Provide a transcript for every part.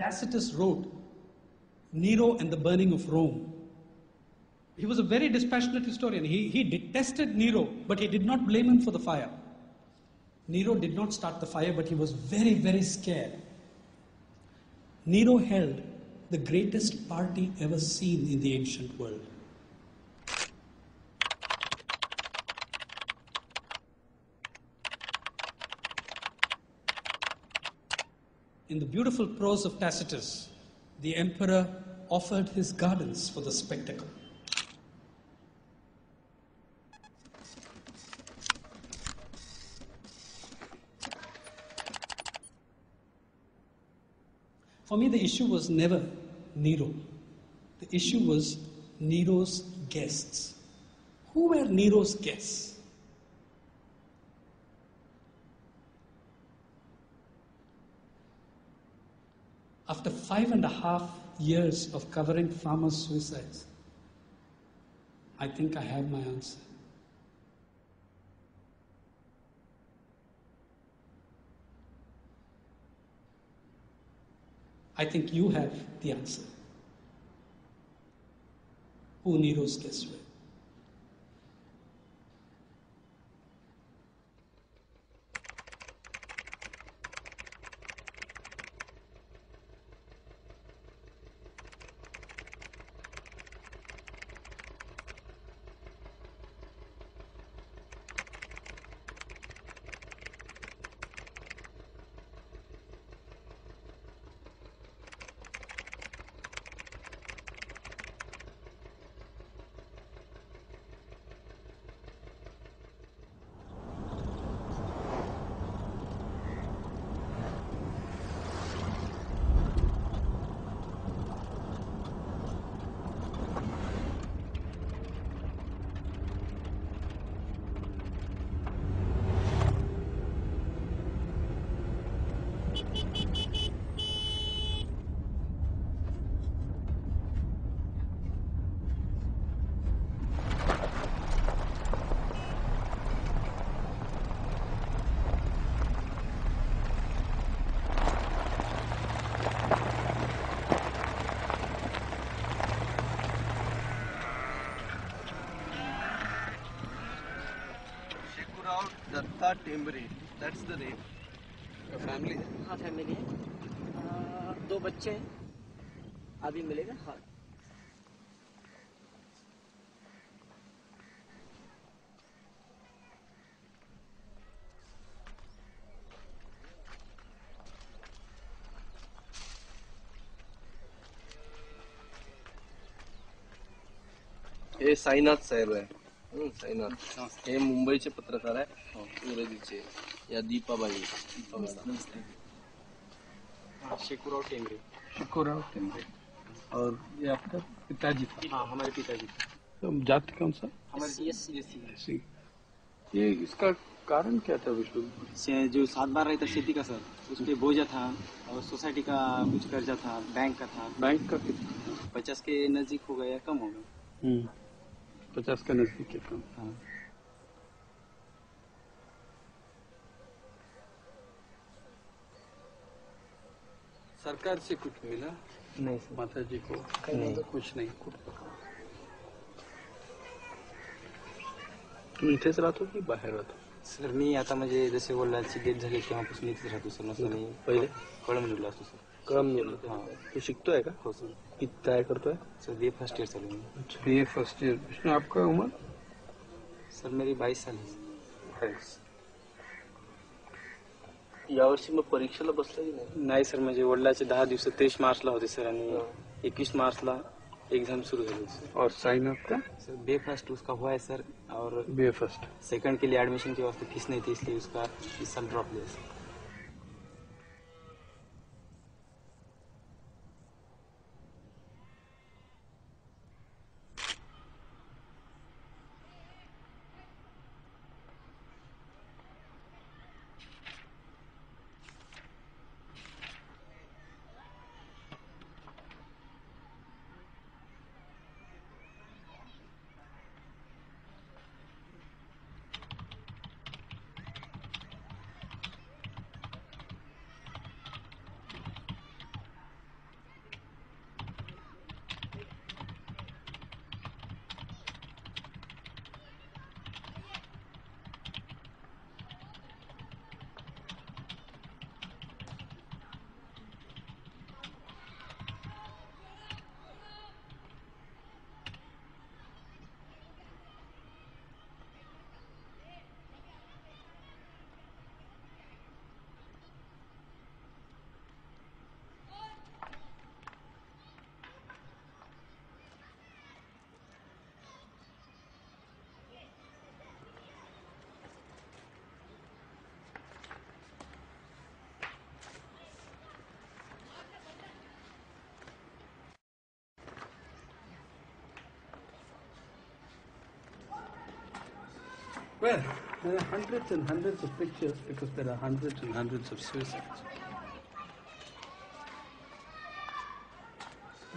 Tacitus wrote Nero and the burning of Rome. He was a very dispassionate historian. He, he detested Nero, but he did not blame him for the fire. Nero did not start the fire, but he was very, very scared. Nero held the greatest party ever seen in the ancient world. In the beautiful prose of Tacitus, the emperor offered his gardens for the spectacle. For me, the issue was never Nero. The issue was Nero's guests. Who were Nero's guests? After five and a half years of covering farmers' suicides, I think I have my answer. I think you have the answer. Who Nero's guess were. हे साईनाथ साहेब आहे. हं, साईनाथ. हे मुंबईचे पत्रकार आहे. इंग्रजीचे. या दीपाबाई. Deepa madam Shekurao Tengre और ये आपका पिताजी था? हाँ हमारे पिताजी तो जाति कौन सा? हमारे सी. ये इसका कारण क्या था विष्णु? से जो सात बार रहता खेती का सर उस पे बोझा था और सोसाइटी का कुछ कर्जा था बैंक का था। बैंक का कितना? पचास के नज़दीक हो गया कम हो गया। हम्म, पचास का नजदीक है कम सरकार से कुछ मिला नहीं माता जी को नहीं। कुछ नहीं तुम्ही इथेच राहतो की बाहेर राहतो सर मी आता म्हणजे जसे वडिलांची डेथ झाली तेव्हापासून इथेच राहतो सर नसतं मी पहिले कळमनुरीला असतो सर गेलो हा. तू शिकतोय का हो सर। किती काय करतोय सर बी फ़र्स्ट ईयर चालू आहे मी. B A first year Vishnu आपका उम्र? सर मेरी बाईस साल है यावर्षी मग परीक्षेला बसला की नाही? नाही सर म्हणजे वडिलाचे दहा दिवस तेवीस मार्चला होते सर आणि मार्चला एग्ज़ाम शुरू झाली सर। और साइन आपका? सर बे फ़र्स्ट उसका हुआ है सर और बी ए फ़र्स्ट सेकंड के लिए एडमिशन के वास्ते फ़ीस नहीं थी इसलिए उसका इस साल ड्रॉप लिया sir. Well, there are hundreds and hundreds of pictures because there are hundreds and hundreds of suicides.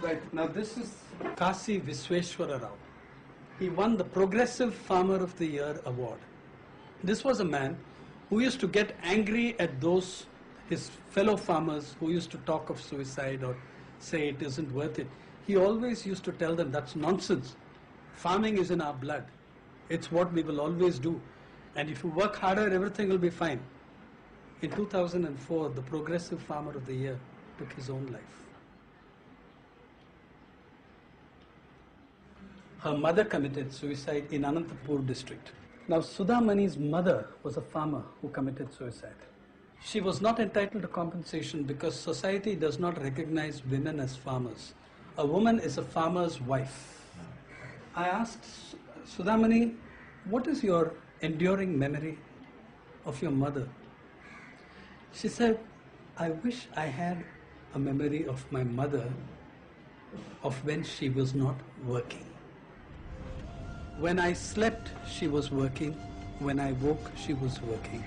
Right, now this is Kasi Visweswara Rao. He won the Progressive Farmer of the Year award. This was a man who used to get angry at those, his fellow farmers who used to talk of suicide or say it isn't worth it. He always used to tell them that's nonsense. Farming is in our blood. It's what we will always do. And if you work harder, everything will be fine. In 2004, the Progressive Farmer of the Year took his own life. Her mother committed suicide in Anantapur district. Now, Sudhamani's mother was a farmer who committed suicide. She was not entitled to compensation because society does not recognize women as farmers. A woman is a farmer's wife. I asked Sudhamani, what is your enduring memory of your mother? She said, I wish I had a memory of my mother of when she was not working. When I slept, she was working. When I woke, she was working.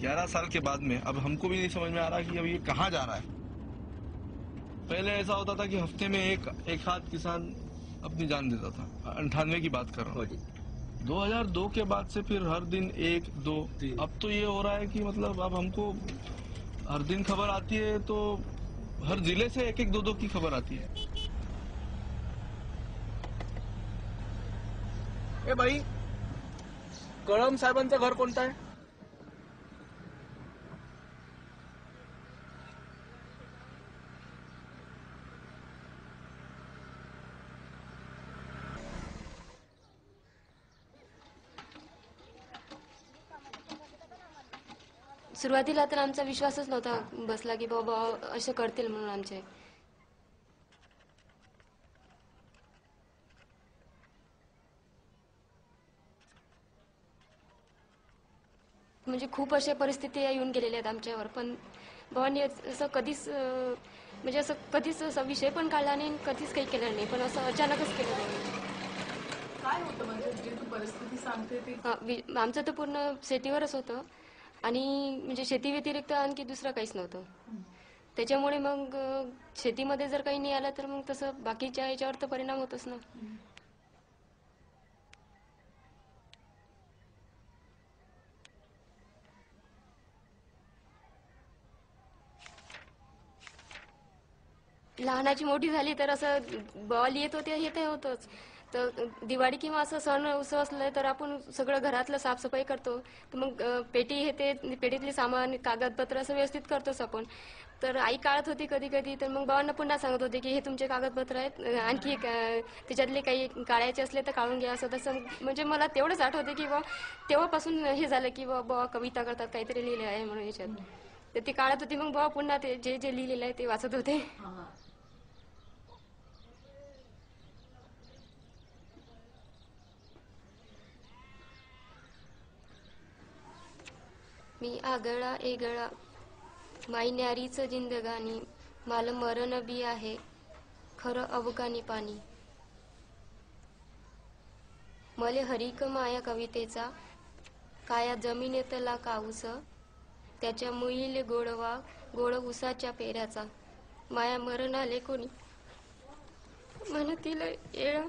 ग्यारह साल के बाद में अब हमको भी नहीं समझ में आ रहा कि अब ये कहाँ जा रहा है पहले ऐसा होता था कि हफ़्ते में एक एक हाथ किसान अपनी जान देता था। अंठानवे की बात कर रहा हूँ। 2002 के बाद से फिर हर दिन एक दो। अब तो ये हो रहा है कि मतलब अब हमको हर दिन खबर आती है तो हर ज़िले से एक एक दो दो की खबर आती है। ए बाई कळम साहेबांचं घर कोणतं आहे सुरुवातीला तर आमचा विश्वासच नव्हता बसला की बाबा असं करतील म्हणून आमचे. म्हणजे खूप अशा परिस्थिती येऊन गेलेल्या आहेत आमच्यावर. पण भावांनी असं कधीच म्हणजे असं कधीच असा विषय पण काढला नाही कधीच काही केलं नाही. पण असं अचानकच केलं भावांनी. काय होतं म्हणजे जी तू परिस्थिती सांगते आमचं तर पूर्ण शेतीवरच होतं. आणि म्हणजे शेती व्यतिरिक्त आणखी दुसरं काहीच नव्हतं. त्याच्यामुळे मग शेतीमध्ये जर काही नाही आलं तर मग तसं बाकीच्या याच्यावर तर परिणाम होतच ना. लहानाची मोठी झाली तर असं बॉल येत होते हे ते होतंच. तर दिवाळी किंवा असं सण उत्सव असलं तर आपण सगळं घरातलं साफसफाई करतो. तर मग पेटी हे ते पेटीतले सामान कागदपत्र असं व्यवस्थित करतोच आपण. तर आई काढत होती कधी कधी तर मग बाबांना पुन्हा सांगत होते की हे तुमचे कागदपत्र आहेत. आणखी त्याच्यातले काही काढायचे असले तर काढून घ्या असं तसं. म्हणजे मला तेवढंच आठवते की बा तेव्हापासून हे झालं की बा बा कविता करतात काहीतरी लिहिलं आहे म्हणून याच्यात. तर ती काढत होती मग बाबा पुन्हा ते जे जे लिहिलेलं आहे ते वाचत होते. मी आगळा एगळा. माई न्यारीच जिंदगानी माल मरण बी आहे खरं अवगानी पाणी. मले हरिक माया कवितेचा काया जमिनेतला काऊस त्याच्या मुईले गोडवा गोड उसाच्या पेऱ्याचा. माया मरण आले कोणी म्हणतील येळ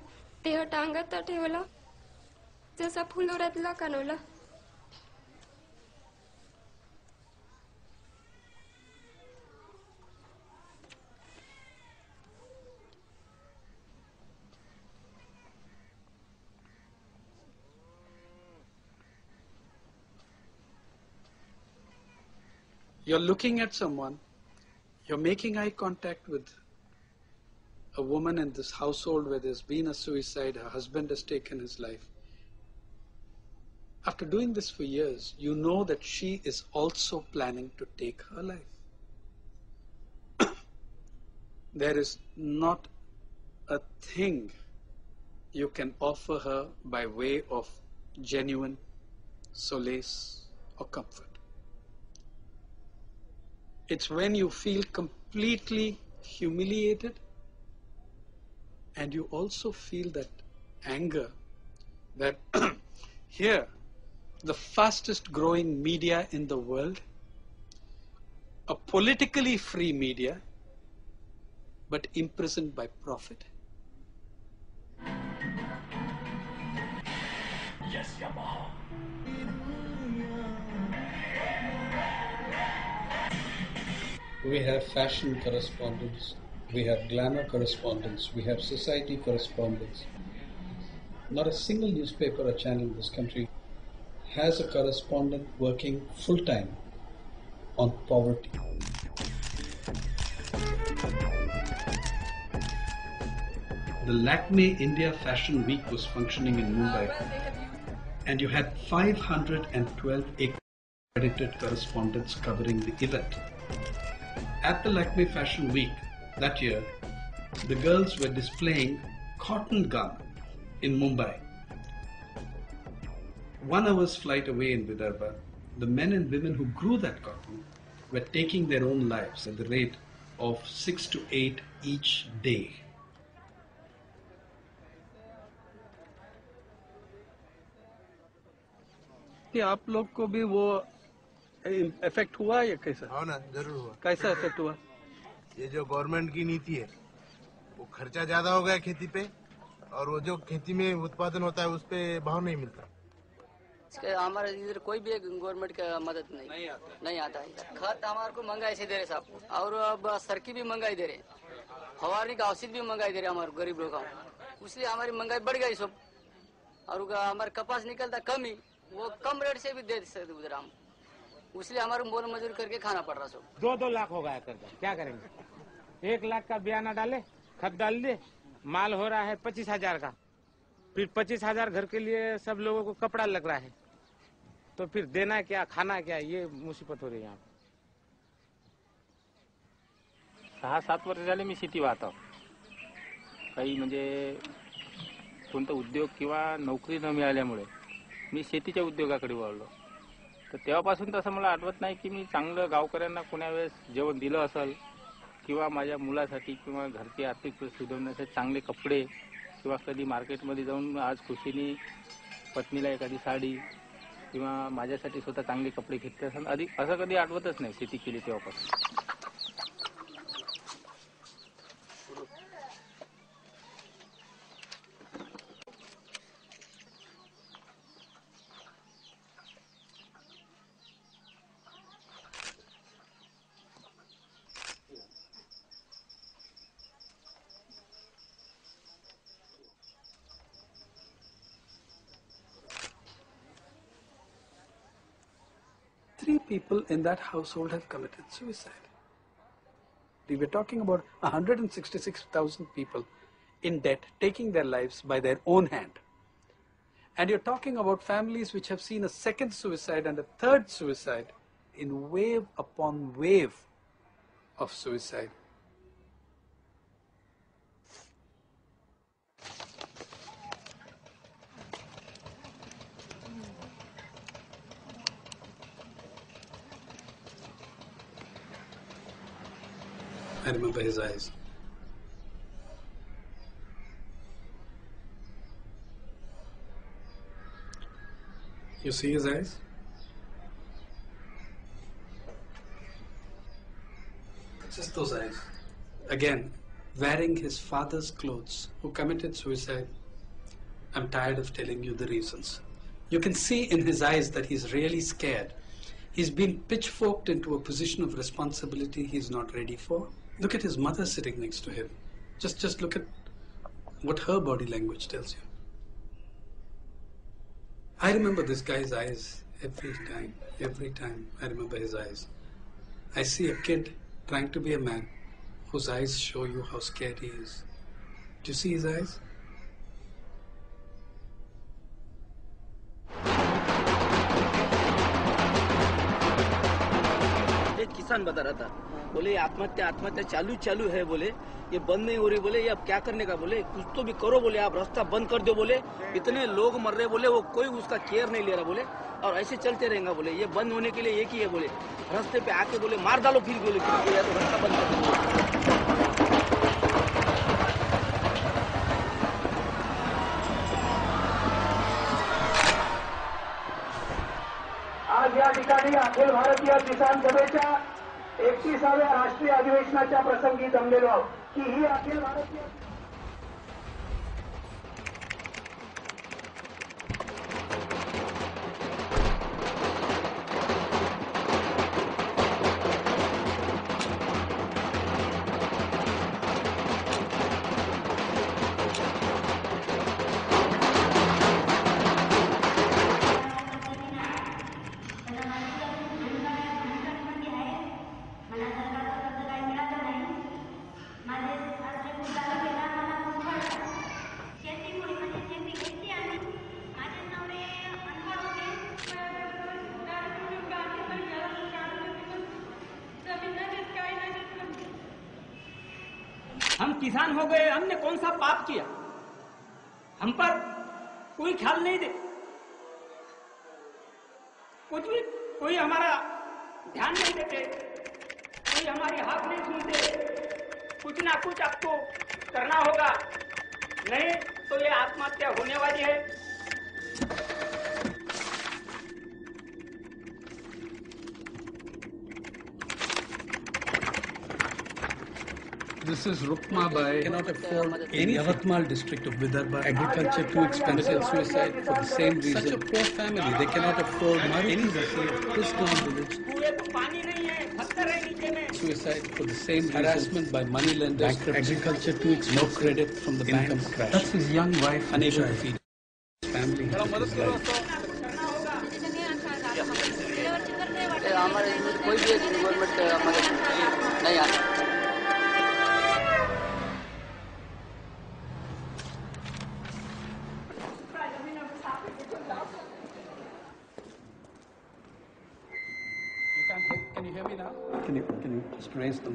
देह टांगत ठेवला जसा फुलोऱ्यातला कानवला. You're looking at someone, you're making eye contact with a woman in this household where there's been a suicide, her husband has taken his life. After doing this for years, you know that she is also planning to take her life. there is not a thing you can offer her by way of genuine solace or comfort. It's when you feel completely humiliated and you also feel that anger that here, the fastest growing media in the world, a politically free media, but imprisoned by profit. We have fashion correspondents, we have glamour correspondents, we have society correspondents. Not a single newspaper or channel in this country has a correspondent working full time on poverty. The Lakme India Fashion Week was functioning in Mumbai, and you had 512 accredited correspondents covering the event At the Lakme Fashion Week that year, the girls were displaying cotton gum in Mumbai. One hour's flight away in Vidarbha, the men and women who grew that cotton were taking their own lives at the rate of six to eight each day. कि आप लोग को भी वो effect हुआ या कैसा? हाँ ना ज़रूर हुआ। कैसा इफ़ेक्ट हुआ? ये जो गवर्नमेंट की नीति है वो खर्चा ज़्यादा हो गया खेती पे और वो जो खेती में उत्पादन होता है उस पे भाव नहीं मिलता। हमारे इधर कोई भी गवर्नमेंट का मदद नहीं। नहीं आता। नहीं आता है। इधर। खत हमारे को महँगाई से दे रहे साहब। और अब सरकी भी महँगाई दे रहे फवारनी का औषध भी महँगाई दे रहे हमारे गरीब लोग इसलिए हमारी महँगाई बढ़ गई सब। और हमारे कपास निकलता कम ही। वो कम रेट से भी दे सकते उधर हम। इसलिए हमारे मोल मजूरी करके खाना पड़ रहा सब। दो दो लाख हो गया कर्जा। क्या करेंगे? एक लाख का बयाना डाले खत डाल दिए माल हो रहा है पच्चीस हज़ार का। फिर पच्चीस हज़ार घर के लिए सब लोगों को कपड़ा लग रहा है। तो फिर देना क्या खाना क्या ये मुसीबत हो रही है यहाँ पे। सहा सात वर्ष झाले मी शेती वाहतो. काही म्हणजे कोणता उद्योग किंवा नोकरी न मिळाल्यामुळे मी शेतीच्या उद्योगाकडे वळलो. तर तेव्हापासून तसं मला आठवत नाही की मी चांगलं गावकऱ्यांना कोण्या वेळेस जेवण दिलं असेल किंवा माझ्या मुलासाठी किंवा घरची आर्थिक सुधारण्यासाठी चांगले कपडे किंवा कधी मार्केटमध्ये जाऊन आज खुशीने पत्नीला एखादी साडी किंवा माझ्यासाठी स्वतः चांगले कपडे घेतले असेल अधिक असं कधी आठवतच नाही शेती केली तेव्हापासून. People in that household have committed suicide. We were talking about 166,000 people in debt taking their lives by their own hand. And you're talking about families which have seen a second suicide and a third suicide in wave upon wave of suicide. I remember his eyes. You see his eyes? Just those eyes. Again, wearing his father's clothes, who committed suicide. I'm tired of telling you the reasons. You can see in his eyes that he's really scared. He's been pitchforked into a position of responsibility he's not ready for. Look at his mother sitting next to him. Just, just look at what her body language tells you. I remember this guy's eyes every time, every time I remember his eyes. I see a kid trying to be a man whose eyes show you how scared he is. Do you see his eyes? किसान बता रहा था। बोले, आत्महत्या आत्महत्या चालू चालू है, बोले। ये बंद नहीं हो रही, बोले। ये अब क्या करने का, बोले? कुछ तो भी करो, बोले। आप रास्ता बंद कर दो, बोले। इतने लोग मर रहे बोले। वो कोई उसका केयर नहीं ले रहा, बोले। और ऐसे चलते रहेगा, बोले। ये बंद होने के लिए एक ही है, बोले। रास्ते पे आके, बोले, मार डालो फिर, बोले। तो रास्ता बंद कर दो। ठिकाणी अखिल भारतीय किसान सभेच्या एकतीसाव्या राष्ट्रीय अधिवेशनाच्या प्रसंगी जमलेलो आहोत. की ही अखिल भारतीय सा पाप किया। हम पर कोई ख्याल नहीं दे। कुछ भी कोई हमारा ध्यान नहीं देते, कोई हमारी हाथ नहीं सुनते, कुछ ना कुछ आपको करना होगा। नहीं तो ये आत्महत्या होने वाली है। This is Rukma by cannot afford in Yavatmal district of Vidarbha. Agriculture too expensive. Suicide for the same reason. Such a poor family. They cannot afford any Kisgaon village. कुएं तो पानी नहीं है पत्थर है नीचे में Suicide for the same reason. Harassment by money lenders. Agriculture too expensive. No credit from the bank. Crash. That's his young wife unable to feed his family. His life. ये हमारे इधर कोई भी गवर्नमेंट का मदद नहीं आता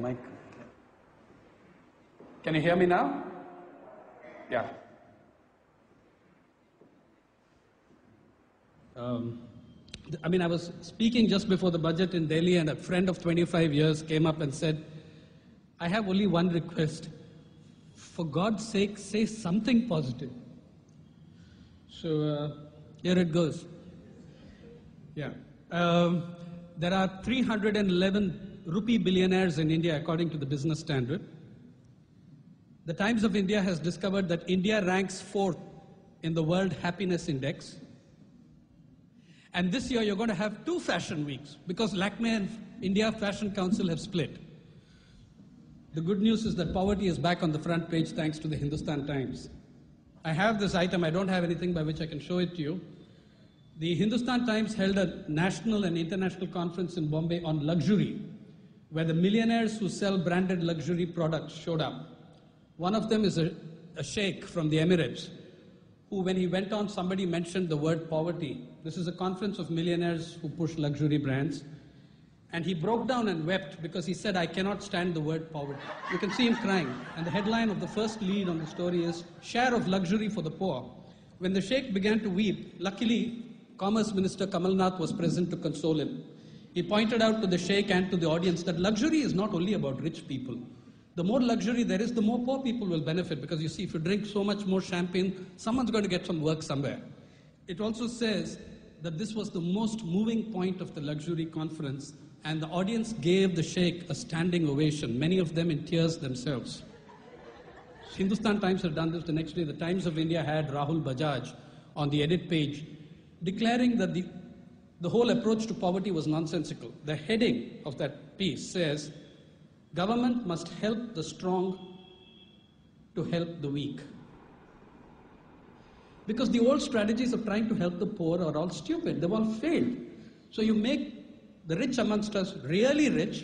mic? Can you hear me now? Yeah. Um, I mean, I was speaking just before the budget in Delhi, and a friend of 25 years came up and said, I have only one request. For God's sake, say something positive. So uh, here it goes. Yeah. Um, there are 311 rupee billionaires in India, according to the Business Standard. The Times of India has discovered that India ranks fourth in the World Happiness Index. And this year you're going to have two fashion weeks because Lakme and India Fashion Council have split. The good news is that poverty is back on the front page thanks to the Hindustan Times. I have this item, I don't have anything by which I can show it to you. The Hindustan Times held a national and international conference in Bombay on luxury, where the millionaires who sell branded luxury products showed up. One of them is a, a sheikh from the Emirates, who, when he went on, somebody mentioned the word poverty. This is a conference of millionaires who push luxury brands. And he broke down and wept because he said, I cannot stand the word poverty. You can see him crying. And the headline of the first lead on the story is Share of Luxury for the Poor. When the Sheikh began to weep, luckily, Commerce Minister Kamal Nath was present to console him. He pointed out to the Sheikh and to the audience that luxury is not only about rich people. The more luxury there is, the more poor people will benefit because you see, if you drink so much more champagne, someone's going to get some work somewhere. It also says that this was the most moving point of the luxury conference, and the audience gave the Sheikh a standing ovation, many of them in tears themselves. Hindustan Times had done this. The next day, the Times of India had Rahul Bajaj on the edit page declaring that the, the whole approach to poverty was nonsensical. The heading of that piece says, Government must help the strong to help the weak. Because the old strategies of trying to help the poor are all stupid, they've all failed. So you make the rich amongst us really rich,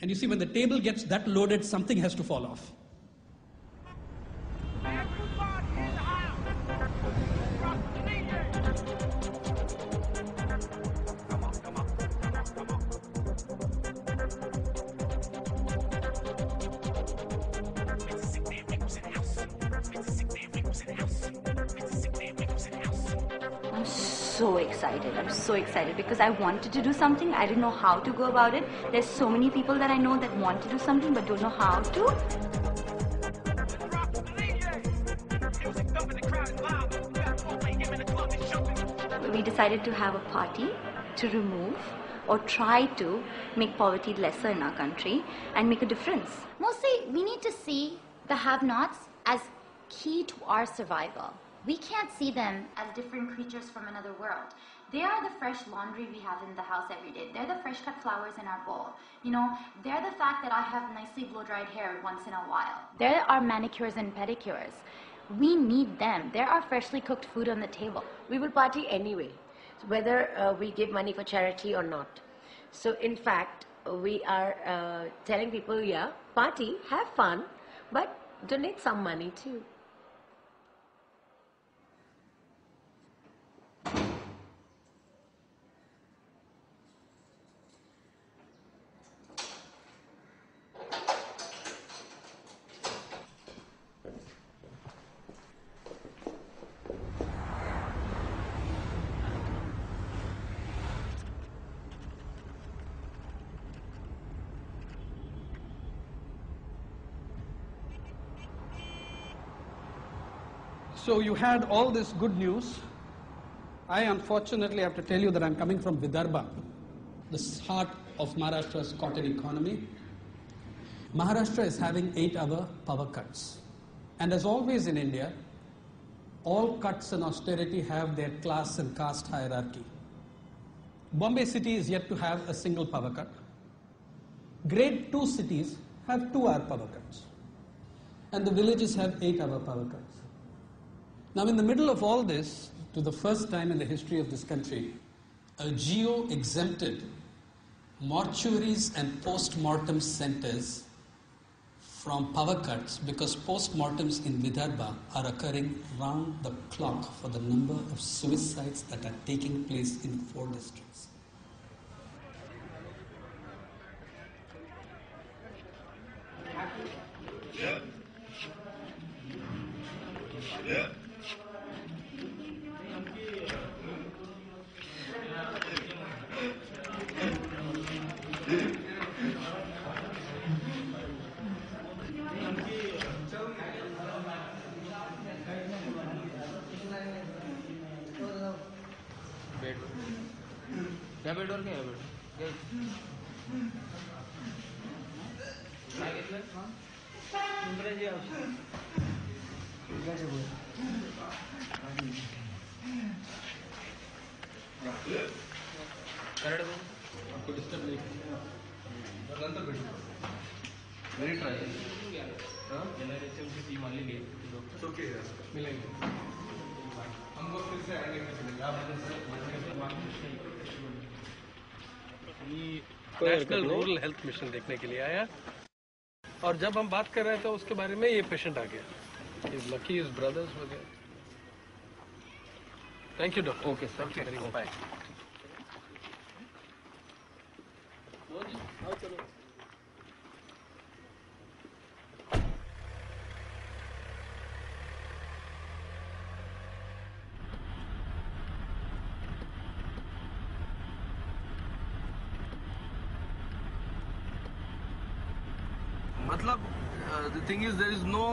and you see, when the table gets that loaded, something has to fall off. So excited. I'm so excited because I wanted to do something. I didn't know how to go about it. There's so many people that I know that want to do something but don't know how to. We decided to have a party to remove or try to make poverty lesser in our country and make a difference. Mostly, we need to see the have nots as key to our survival. We can't see them as different creatures from another world. They are the fresh laundry we have in the house every day. They're the fresh cut flowers in our bowl. You know, they're the fact that I have nicely blow dried hair once in a while. There are manicures and pedicures. We need them. There are freshly cooked food on the table. We will party anyway, whether uh, we give money for charity or not. So, in fact, we are uh, telling people, yeah, party, have fun, but donate some money too. So you had all this good news. I unfortunately have to tell you that I'm coming from Vidarbha, the heart of Maharashtra's cotton economy. Maharashtra is having eight hour power cuts. And as always in India, all cuts and austerity have their class and caste hierarchy. Bombay city is yet to have a single power cut. Grade 2 cities have 2 hour power cuts. And the villages have 8 hour power cuts. Now, in the middle of all this, to the first time in the history of this country, a GO exempted mortuaries and post mortem centers from power cuts because post mortems in Vidarbha are occurring round the clock for the number of suicides that are taking place in four districts. Bed double door के ಕರಡು आपको disturb नहीं नंतर भेटू very try N R S M की team आलेली आहे okay मिळेल हमको फिर से। आएँगे आप नेशनल रूरल हेल्थ मिशन देखने के लिए आया। और जब हम बात कर रहे थे उसके बारे में ये पेशेंट आ गया। इज़ लकी इज़ ब्रदर्स वगैरह thank you doctor okay sir bye मतलब the thing is there is no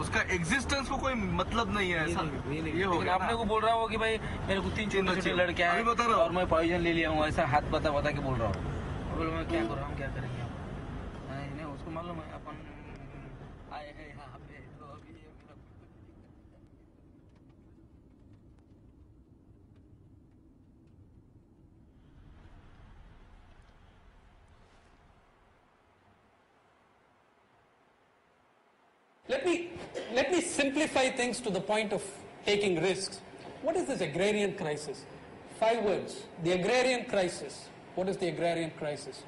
उसका एग्जिस्टेंस को कोई मतलब नहीं है ऐसा। ये हो गया। आपने को बोल रहा हो कि भाई मेरे को तीन छोटे छोटे बच्चे। लड़के हैं बता रहा और मैं पॉइजन ले लिया हूँ ऐसा हाथ बता बता के बोल रहा हूँ। बोलो मैं क्या करूँ हम क्या करेंगे नहीं नहीं उसको मालूम है अपन simplify things to the point of taking risks. What is this agrarian crisis? Five words. The agrarian crisis. What is the agrarian crisis?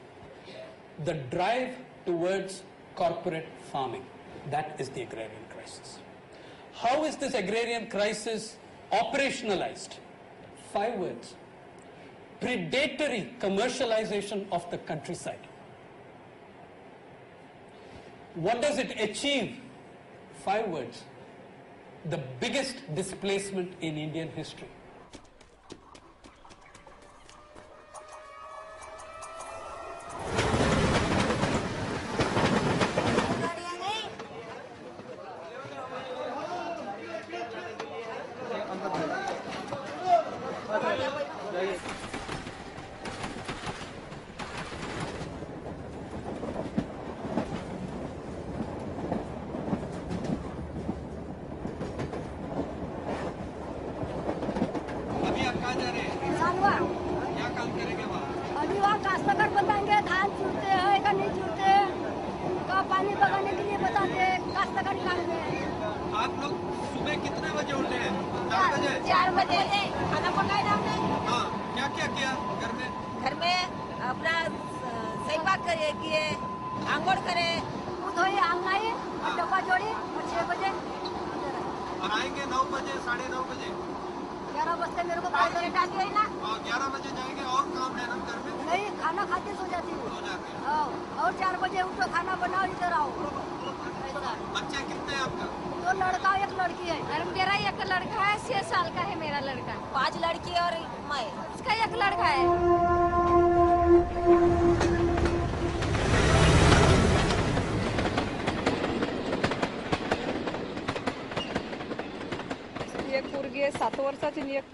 The drive towards corporate farming. That is the agrarian crisis. How is this agrarian crisis operationalized? Five words. Predatory commercialization of the countryside. What does it achieve? Five words. The biggest displacement in Indian history.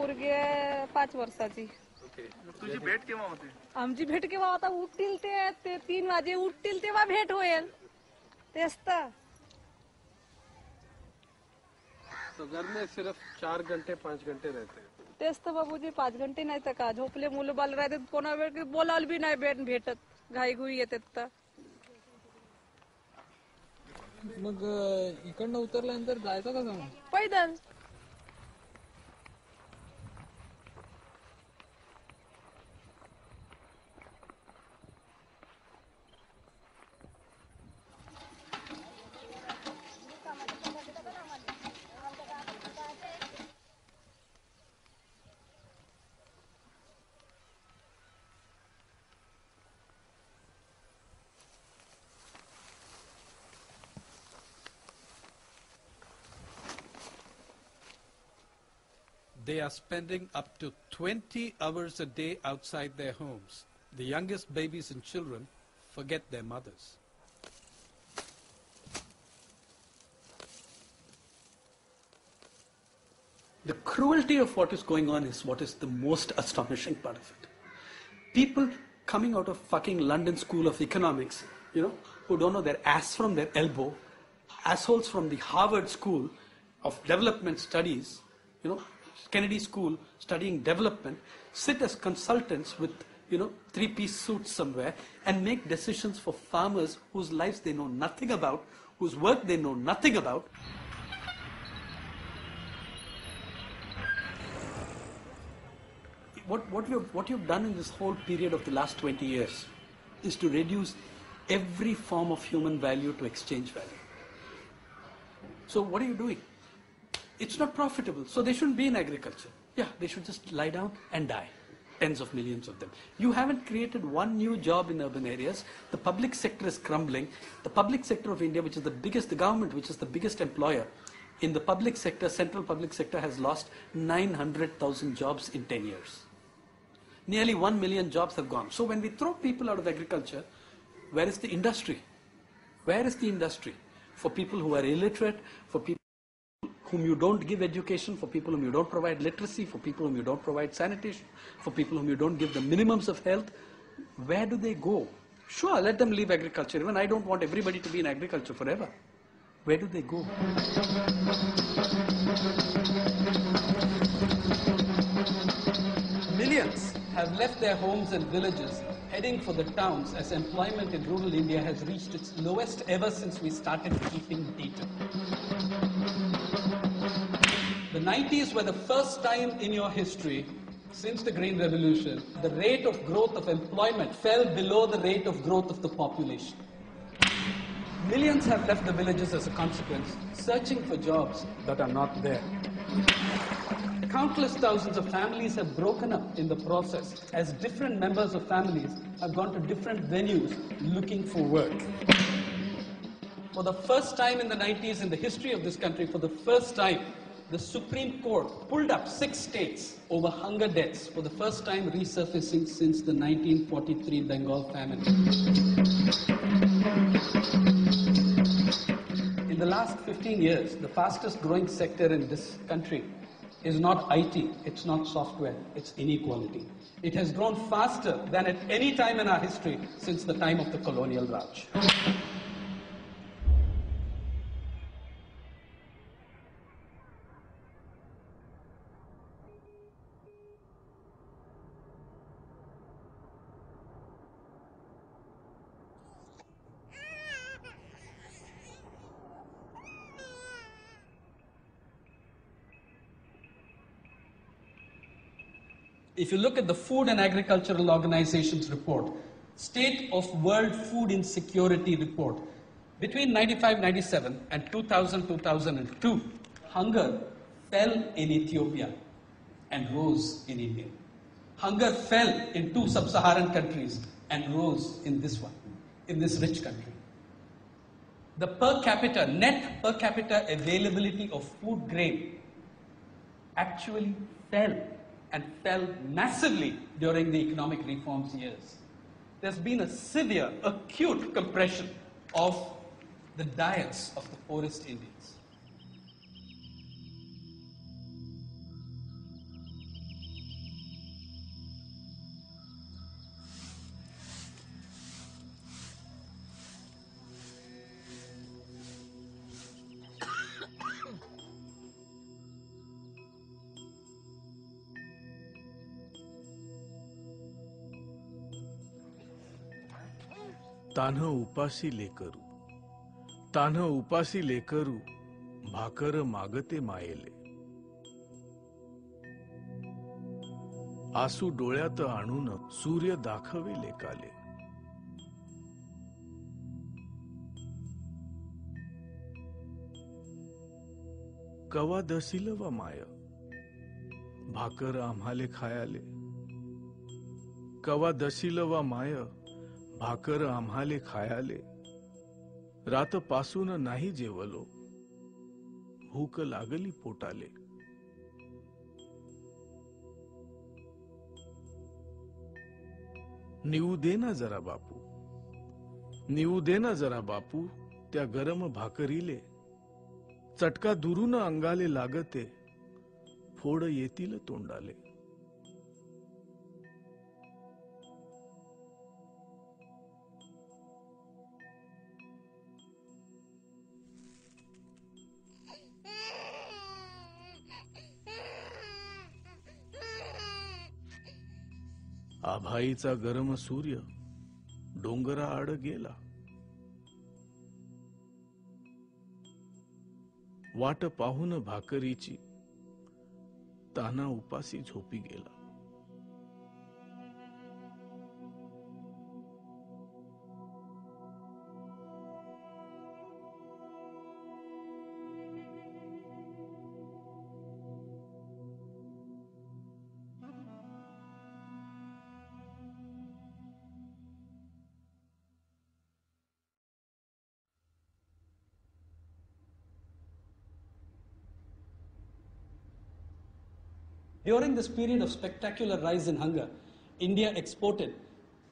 पोरगी आहे पाच वर्षाची. तुझी भेट केव्हा होते? आमची भेट केव्हा? आता उठतील ते ते तीन वाजे उठतील तेव्हा भेट होईल. तेच तर. तो घर में सिर्फ़ चार घंटे पाँच घंटे रहते हैं। तेच तर बाबूजी पाच घंटे नाही तर का? झोपले मुलं बाल राहते कोणा वेळ की बोलावलं बी नाही भेट भेटत. घाई घुई येतात तर. मग अं, इकडनं उतरल्यानंतर जायचं कसं मग पैदल. They are spending up to 20 hours a day outside their homes. The youngest babies and children forget their mothers. The cruelty of what is going on is what is the most astonishing part of it. People coming out of fucking London School of Economics, you know, who don't know their ass from their elbow, assholes from the Harvard School of Development Studies, you know, Kennedy School studying development, sit as consultants with, you know, three-piece suits somewhere and make decisions for farmers whose lives they know nothing about, whose work they know nothing about, what, what, you've, what you've done in this whole period of the last 20 years is to reduce every form of human value to exchange value. So what are you doing? It's not profitable, so they shouldn't be in agriculture. Yeah, they should just lie down and die. Tens of millions of them. You haven't created one new job in urban areas. The public sector is crumbling. The public sector of India, which is the biggest, the government, which is the biggest employer, in the public sector, central public sector has lost 900,000 jobs in 10 years. Nearly 1 million jobs have gone. So when we throw people out of agriculture, where is the industry? Where is the industry? For people who are illiterate, for people whom you don't give education, for people whom you don't provide literacy, for people whom you don't provide sanitation, for people whom you don't give the minimums of health, where do they go? Sure, let them leave agriculture. Even I don't want everybody to be in agriculture forever. Where do they go? Millions have left their homes and villages heading for the towns as employment in rural India has reached its lowest ever since we started keeping data. The 90s were the first time in your history since the Green Revolution, the rate of growth of employment fell below the rate of growth of the population. Millions have left the villages as a consequence, searching for jobs that are not there. Countless thousands of families have broken up in the process as different members of families have gone to different venues looking for work. For the first time in the 90s in the history of this country, for the first time, the Supreme Court pulled up six states over hunger deaths for the first time resurfacing since the 1943 Bengal famine. In the last 15 years, the fastest growing sector in this country is not IT, it's not software, it's inequality. It has grown faster than at any time in our history since the time of the colonial Raj. If you look at the Food and Agricultural Organization's report, State of World Food Insecurity report, between 95-97 and 2000-2002, hunger fell in Ethiopia and rose in India. Hunger fell in two sub-Saharan countries and rose in this one, in this rich country. The per capita, net per capita availability of food grain actually fell and fell massively during the economic reforms years. There's been a severe, acute compression of the diets of the poorest Indians. तान्ह उपासी लेकरू. तान्ह उपासी लेकरू भाकर मागते मायेले. आसू डोळ्यात आणून सूर्य दाखवे लेकाले. कवा दसिल व माय? भाकर आम्हाले खायाले. कवा दसिल व माय? भाकर आम्हाले खायाले. रात पासून नाही जेवलो. भूक लागली पोटाले. निऊ दे ना जरा बापू. निऊ दे ना जरा बापू त्या गरम भाकरीले. चटका दुरून अंगाले लागते. फोड येतील तोंडाले. आभाईचा गरम सूर्य डोंगरा आड गेला. वाट पाहून भाकरीची ताना उपासी झोपी गेला. During this period of spectacular rise in hunger, India exported,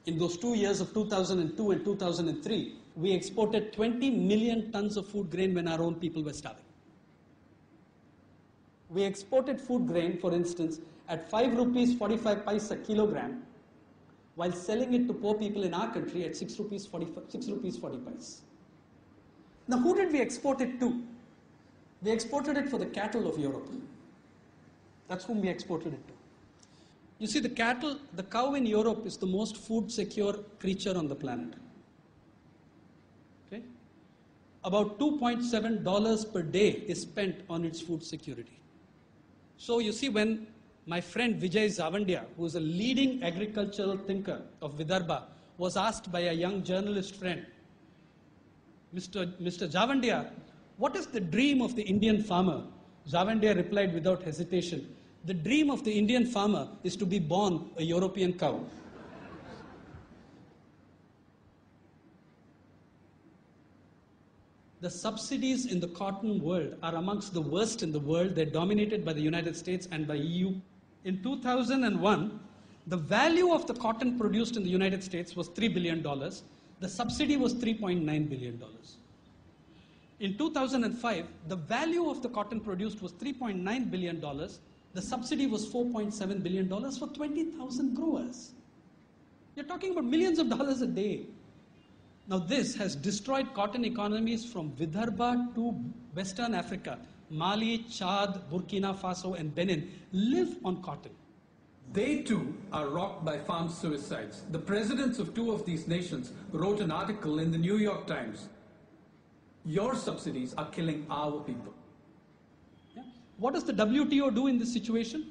in those two years of 2002 and 2003, we exported 20 million tons of food grain when our own people were starving. We exported food grain, for instance, at 5 rupees 45 paise a kilogram, while selling it to poor people in our country at 6 rupees 40, 6 rupees 40 paise. Now, who did we export it to? We exported it for the cattle of Europe. That's whom we exported it to. You see, the cattle, the cow in Europe is the most food secure creature on the planet. Okay? About $2.7 per day is spent on its food security. So you see, when my friend Vijay Jawandhia, who is a leading agricultural thinker of Vidarbha, was asked by a young journalist friend, Mr. Mr. Jawandhia, what is the dream of the Indian farmer? Jawandhia replied without hesitation, the dream of the Indian farmer is to be born a European cow. The subsidies in the cotton world are amongst the worst in the world. They're dominated by the United States and by EU. In 2001, the value of the cotton produced in the United States was $3 billion. The subsidy was $3.9 billion. In 2005, the value of the cotton produced was $3.9 billion. The subsidy was $4.7 billion for 20,000 growers. You're talking about millions of dollars a day. Now, this has destroyed cotton economies from Vidarbha to Western Africa. Mali, Chad, Burkina Faso, and Benin live on cotton. They too are rocked by farm suicides. The presidents of two of these nations wrote an article in the New York Times. Your subsidies are killing our people. What does the WTO do in this situation?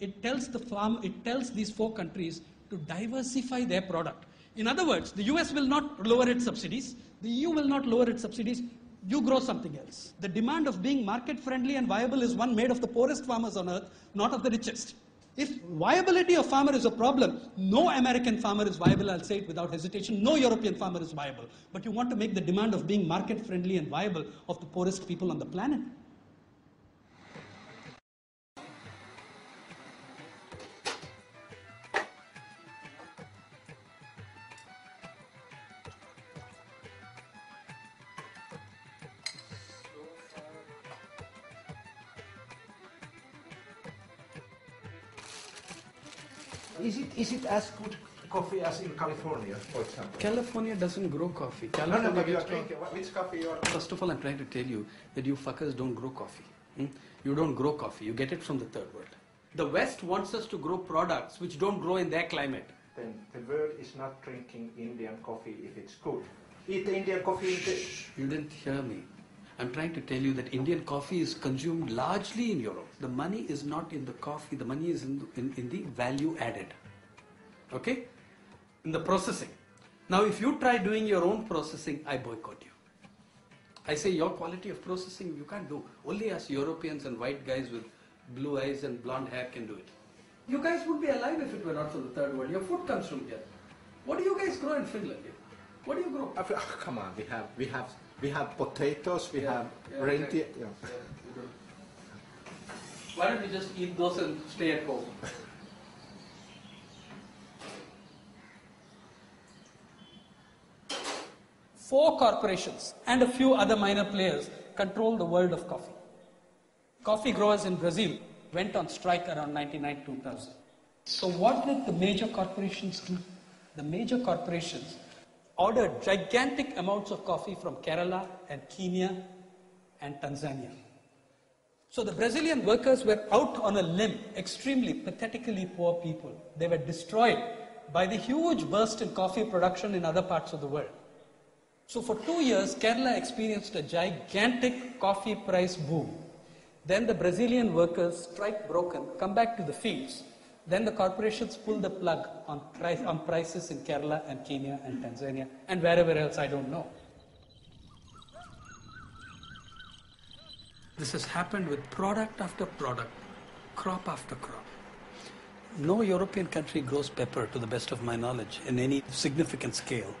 It tells the farm, it tells these four countries to diversify their product. In other words, the US will not lower its subsidies, the EU will not lower its subsidies, you grow something else. The demand of being market friendly and viable is one made of the poorest farmers on earth, not of the richest. If viability of farmer is a problem, no American farmer is viable, I'll say it without hesitation, no European farmer is viable. But you want to make the demand of being market friendly and viable of the poorest people on the planet. As good coffee as in California, for example? California doesn't grow coffee. No, no, but you are drinking. Which coffee you are? First of all, I'm trying to tell you that you fuckers don't grow coffee. hmm? You don't grow coffee. You get it from the third world. The West wants us to grow products which don't grow in their climate. Then the world is not drinking Indian coffee if it's good. Eat the Indian coffee. in the- You didn't hear me. I'm trying to tell you that Indian coffee is consumed largely in Europe. The money is not in the coffee, the money is in, in, in the value added. Okay? In the processing. Now, if you try doing your own processing, I boycott you. I say your quality of processing you can't do. Only us Europeans and white guys with blue eyes and blonde hair can do it. You guys would be alive if it were not for the third world. Your food comes from here. What do you guys grow in Finland? What do you grow? Oh, come on, we have we have we have potatoes, we Yeah, have yeah, reindeer. yeah. Why don't we just eat those and stay at home? Four corporations and a few other minor players control the world of coffee. Coffee growers in Brazil went on strike around 99 2000. So, what did the major corporations do? The major corporations ordered gigantic amounts of coffee from Kerala and Kenya and Tanzania. So the Brazilian workers were out on a limb, extremely pathetically poor people. They were destroyed by the huge burst in coffee production in other parts of the world. So for two years, Kerala experienced a gigantic coffee price boom. Then the Brazilian workers, strike broken, come back to the fields. Then the corporations pull the plug on, price, on prices in Kerala and Kenya and Tanzania and wherever else I don't know. This has happened with product after product, crop after crop. No European country grows pepper, to the best of my knowledge, in any significant scale.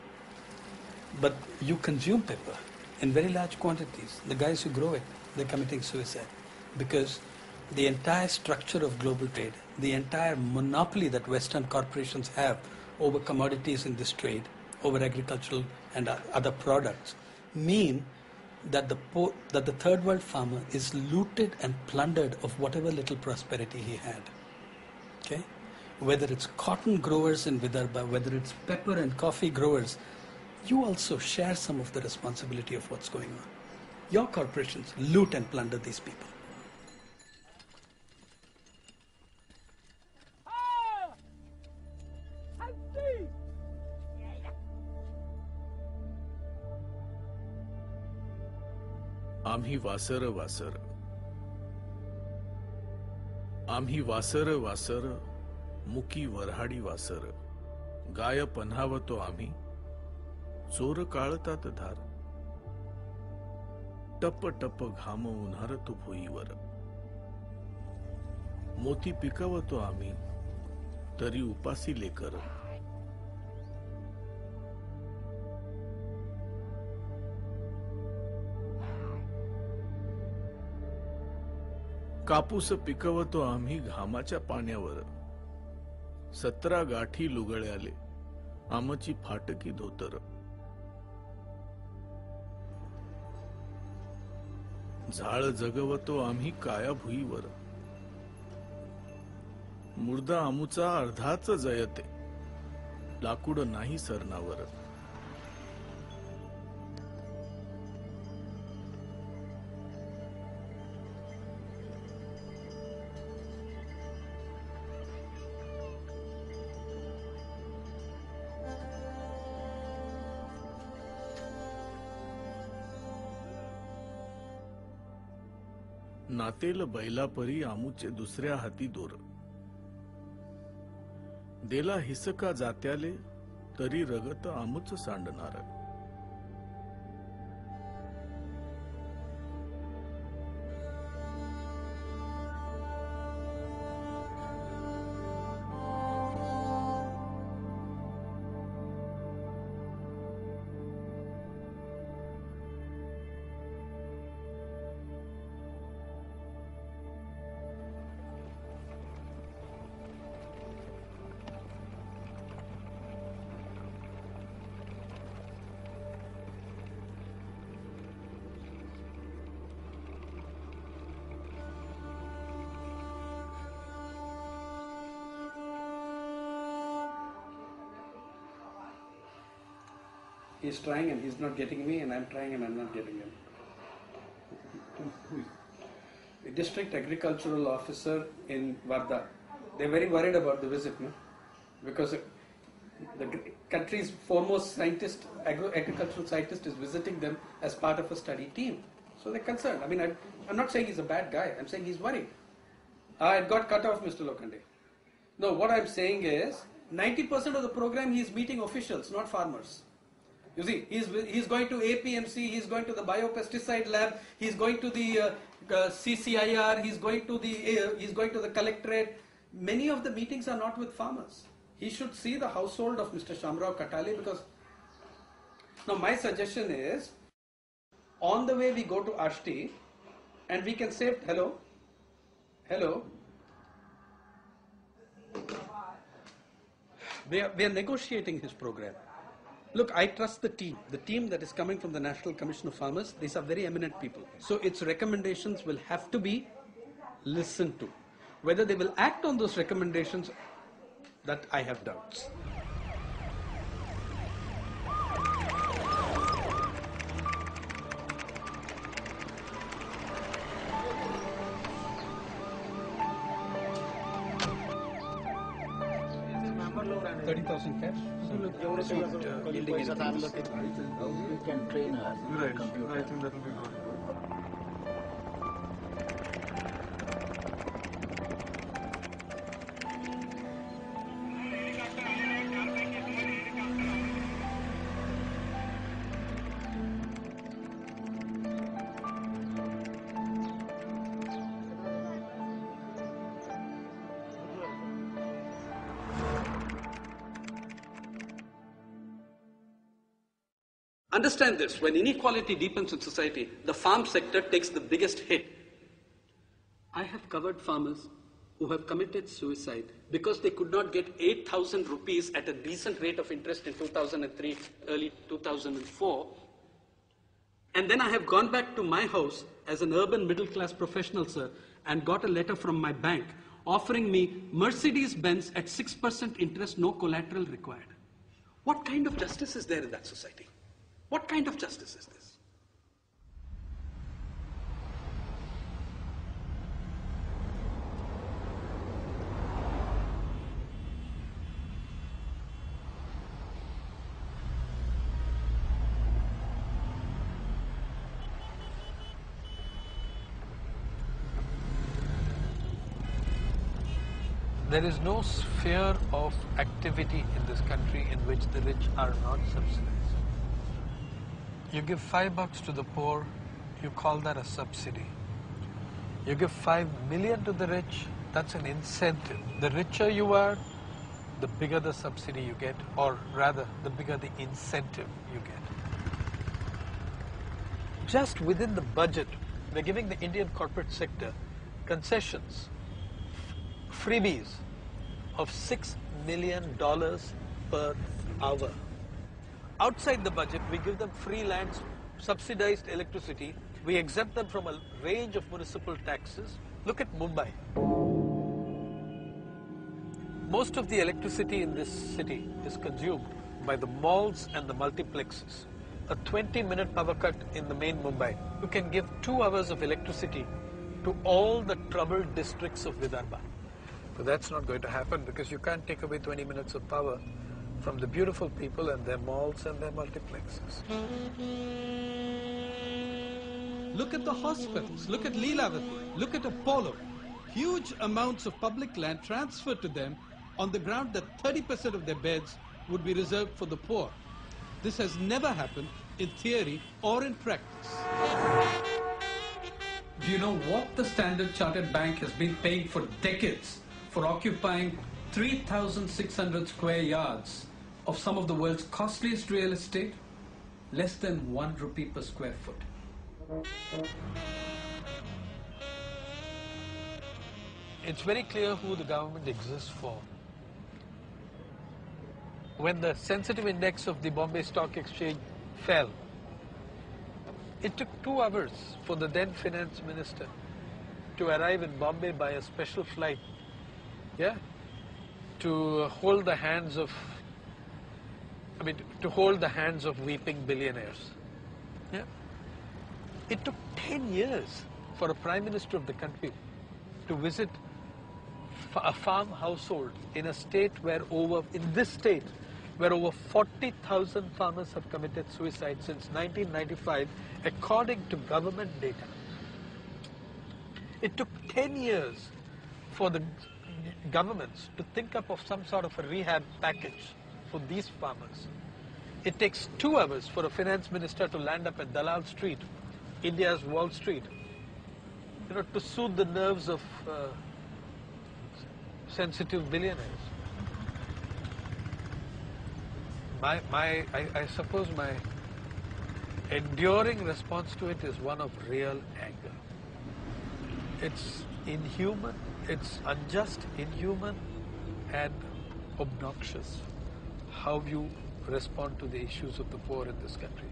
But you consume pepper in very large quantities. The guys who grow it, they're committing suicide because the entire structure of global trade, the entire monopoly that Western corporations have over commodities in this trade, over agricultural and other products, mean that the that the third world farmer is looted and plundered of whatever little prosperity he had. Okay, whether it's cotton growers in Vidarbha, whether it's pepper and coffee growers, you also share some of the responsibility of what's going on. Your corporations loot and plunder these people. आम्ही वासर वासर आम्ही वासर वासर मुकी Varhadi washer गाय पन्हावतो आम्ही चोर काळतात धार. टप टप घाम उन्हारतो भोईवर. मोती पिकवतो आम्ही तरी उपासी लेकर. कापूस पिकवतो आम्ही घामाच्या पाण्यावर. सतरा गाठी लुगळ्याले आमची फाटकी धोतर. झाळ जगवतो आम्ही काया भुईवर मुर्दा आमुचा अर्धाच जयते. लाकूड नाही सरणावर. नातेल बैलापरी आमुचे दुसऱ्या हाती दोर. देला हिसका जात्याले तरी रगत आमुच सांडणार. He's trying and he's not getting me, and I'm trying and I'm not getting him. The district agricultural officer in Wardha, they're very worried about the visit, no? Because the country's foremost scientist, agro- agricultural scientist, is visiting them as part of a study team. So they're concerned. I mean, I, I'm not saying he's a bad guy. I'm saying he's worried. I got cut off, Mr. Lokhande. No, what I'm saying is 90% of the program he's meeting officials, not farmers. You see, he's, he's going to APMC, he's going to the biopesticide lab, he's going to the uh, uh, CCIR, he's going to the uh, he's going to the collectorate. Many of the meetings are not with farmers. He should see the household of Mr. Shamrao Katale because now my suggestion is on the way we go to Ashti and we can say hello, hello. We are, we are negotiating his program. Look, I trust the team. The team that is coming from the National Commission of Farmers, these are very eminent people. So its recommendations will have to be listened to. Whether they will act on those recommendations, that I have doubts. Understand this when inequality deepens in society, the farm sector takes the biggest hit. I have covered farmers who have committed suicide because they could not get 8,000 rupees at a decent rate of interest in 2003, early 2004. And then I have gone back to my house as an urban middle class professional, sir, and got a letter from my bank offering me Mercedes Benz at 6% interest, no collateral required. What kind of justice is there in that society? What kind of justice is this? There is no sphere of activity in this country in which the rich are not subsidized. You give five bucks to the poor, you call that a subsidy. You give five million to the rich, that's an incentive. The richer you are, the bigger the subsidy you get, or rather, the bigger the incentive you get. Just within the budget, we're giving the Indian corporate sector concessions freebies of $6 million per hour. Outside the budget, we give them free lands, subsidized electricity, we exempt them from a range of municipal taxes. Look at Mumbai. Most of the electricity in this city is consumed by the malls and the multiplexes. A 20 minute power cut in the main Mumbai, you can give two hours of electricity to all the troubled districts of Vidarbha. But that's not going to happen because you can't take away 20 minutes of power from the beautiful people and their malls and their multiplexes. Look at the hospitals. Look at Lilavati. Look at Apollo. Huge amounts of public land transferred to them on the ground that 30% of their beds would be reserved for the poor. This has never happened in theory or in practice. Do you know what the Standard Chartered Bank has been paying for decades for occupying 3,600 square yards of some of the world's costliest real estate? Less than one rupee per square foot. It's very clear who the government exists for. When the sensitive index of the Bombay Stock Exchange fell, it took two hours for the then finance minister to arrive in Bombay by a special flight, yeah, to hold the hands of, I mean, to hold the hands of weeping billionaires. Yeah. It took 10 years for a prime minister of the country to visit a farm household in a state where over, in this state, where over 40,000 farmers have committed suicide since 1995, according to government data. It took 10 years for the governments to think up of some sort of a rehab package for these farmers. It takes two hours for a finance minister to land up at Dalal Street, India's Wall Street, you know, to soothe the nerves of uh, sensitive billionaires. My, my, I, I suppose my enduring response to it is one of real anger. It's inhuman, it's unjust, inhuman, and obnoxious how you respond to the issues of the poor in this country.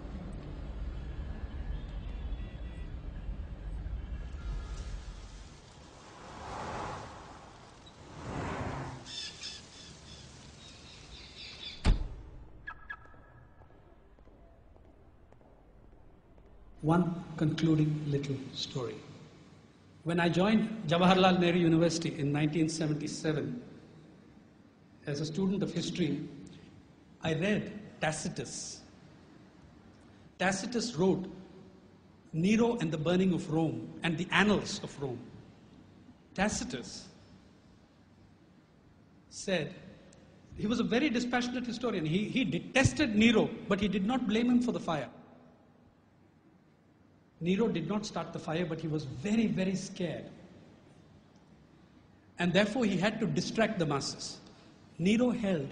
One concluding little story. When I joined Jawaharlal Nehru University in 1977, as a student of history, I read Tacitus. Tacitus wrote Nero and the burning of Rome and the annals of Rome. Tacitus said, he was a very dispassionate historian. He, he detested Nero, but he did not blame him for the fire. Nero did not start the fire, but he was very, very scared. And therefore, he had to distract the masses. Nero held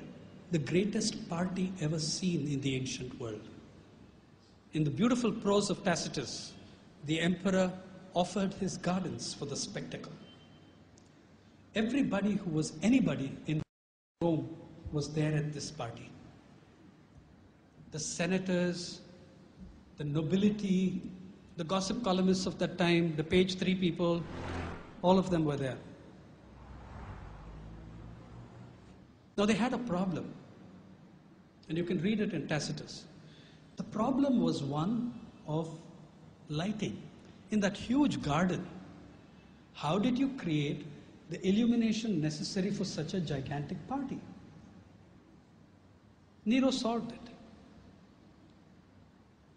the greatest party ever seen in the ancient world. In the beautiful prose of Tacitus, the emperor offered his gardens for the spectacle. Everybody who was anybody in Rome was there at this party. The senators, the nobility, the gossip columnists of that time, the page three people, all of them were there. Now they had a problem, and you can read it in Tacitus. The problem was one of lighting. In that huge garden, how did you create the illumination necessary for such a gigantic party? Nero solved it.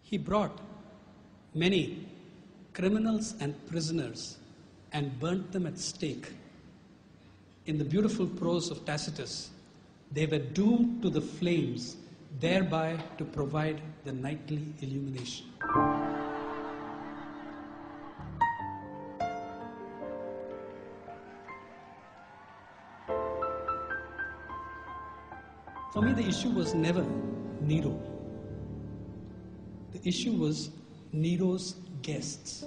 He brought many criminals and prisoners and burnt them at stake. In the beautiful prose of Tacitus, they were doomed to the flames, thereby to provide the nightly illumination. For me, the issue was never Nero. The issue was Nero's guests.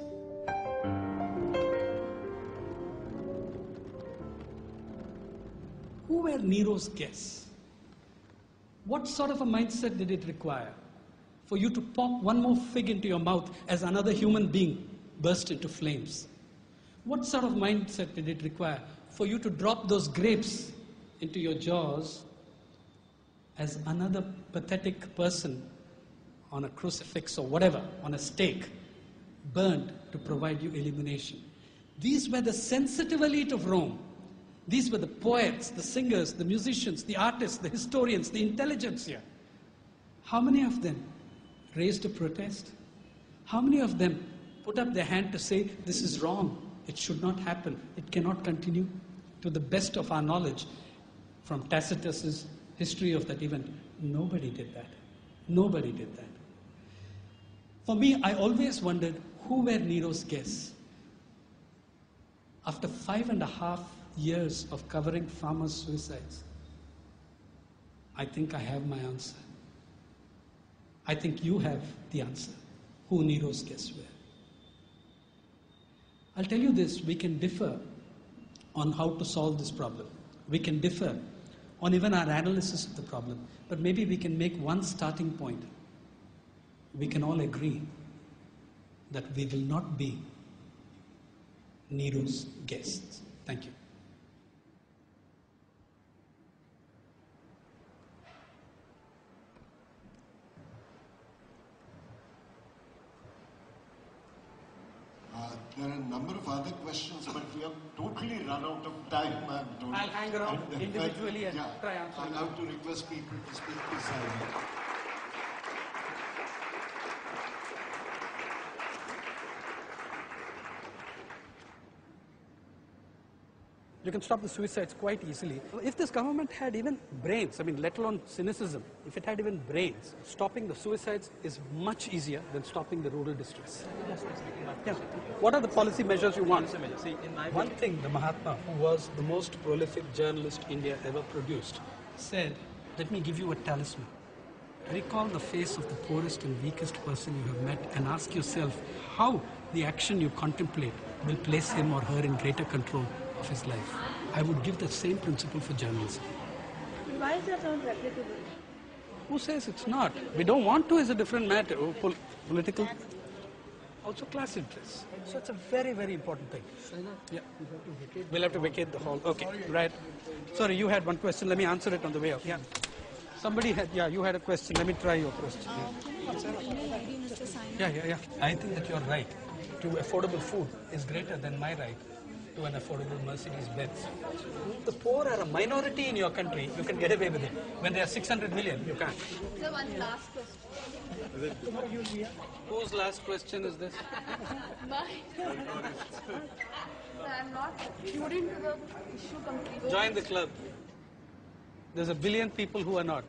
Were Nero's guests? What sort of a mindset did it require for you to pop one more fig into your mouth as another human being burst into flames? What sort of mindset did it require for you to drop those grapes into your jaws as another pathetic person on a crucifix or whatever, on a stake, burned to provide you illumination? These were the sensitive elite of Rome. These were the poets, the singers, the musicians, the artists, the historians, the intelligentsia. How many of them raised a protest? How many of them put up their hand to say, This is wrong, it should not happen, it cannot continue? To the best of our knowledge, from Tacitus's history of that event. Nobody did that. Nobody did that. For me, I always wondered who were Nero's guests. After five and a half years of covering farmers' suicides, I think I have my answer. I think you have the answer who Nero's guests were. I'll tell you this we can differ on how to solve this problem. We can differ on even our analysis of the problem, but maybe we can make one starting point. We can all agree that we will not be Nero's guests. Thank you. Uh, there are a number of other questions, but we have totally run out of time. I'm told. I'll hang around And, individually and yeah, try answering I'll have to request people to speak to You can stop the suicides quite easily. If this government had even brains, I mean, let alone cynicism, if it had even brains, stopping the suicides is much easier than stopping the rural distress. Yeah. What are the policy measures you want? See, in my One thing the Mahatma, who was the most prolific journalist India ever produced, said, Let me give you a talisman. Recall the face of the poorest and weakest person you have met and ask yourself how the action you contemplate will place him or her in greater control of his life. I would give the same principle for journalism. Why is that not replicable? Who says it's not? We don't want to is a different matter. Oh, pol- political. Also class interests. So it's a very, very important thing. Yeah. We'll have to vacate the hall. Okay, right. Sorry, you had one question. Let me answer it on the way up. Yeah. Somebody had, yeah, you had a question. Let me try your question. Yeah, yeah, yeah. I think that you're right. To affordable food is greater than my right to an affordable Mercedes Benz. The poor are a minority in your country. You can get away with it. When there are 600 million, you can't. Sir, one last question. Whose last question is this? Mine. I'm not student to the issue completely. Join the club. There's a billion people who are not.